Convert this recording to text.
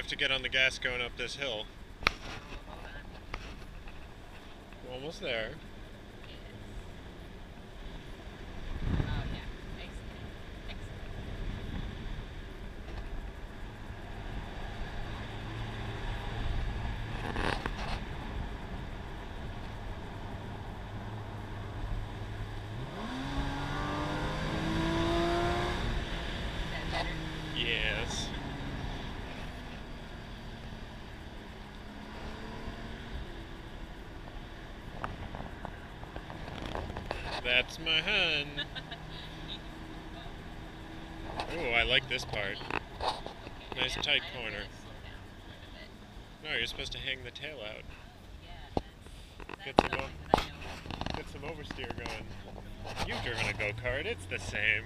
to get on the gas going up this hill. We're almost there. Yes. That's my hun. Oh, I like this part. Nice tight corner. No, you're supposed to hang the tail out. Get some. Get some oversteer going. You've driven a go kart, it's the same.